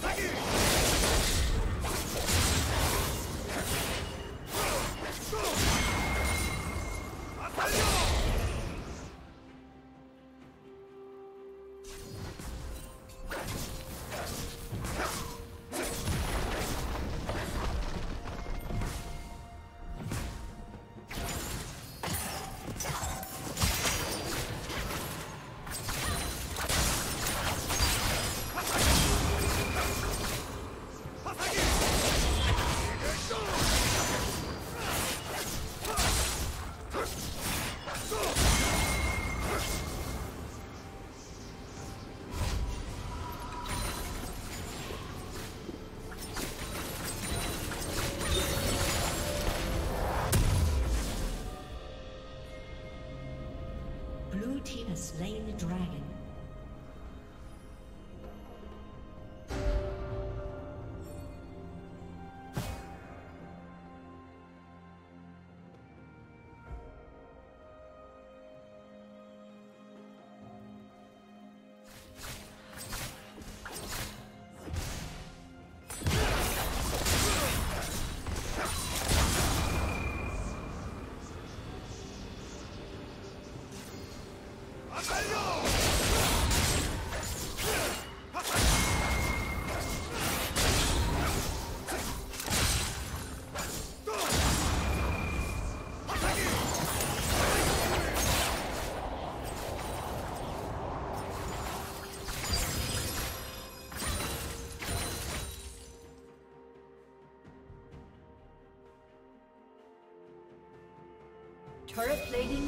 사기! slain the dragon. Turret plating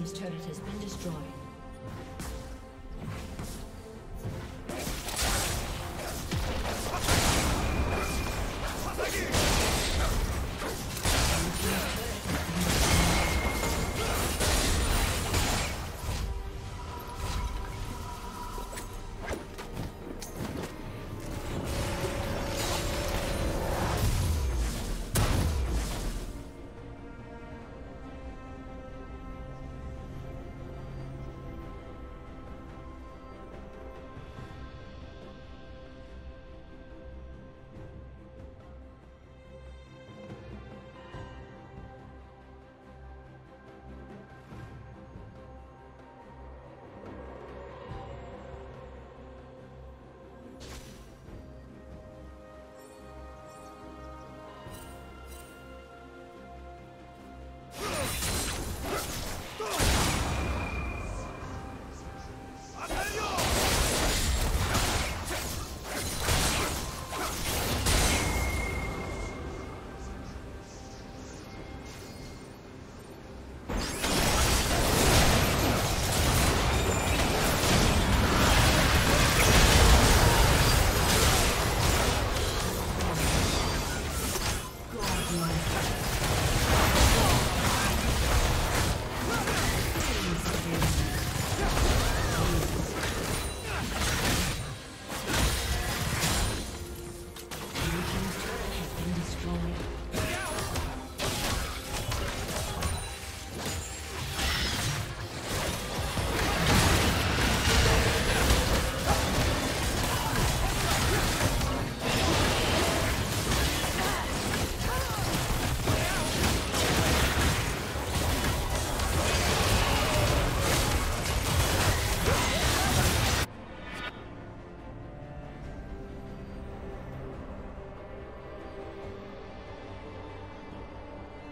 Team's turret has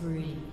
Killing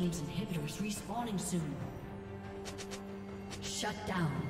Team's inhibitor is respawning soon. Shut down.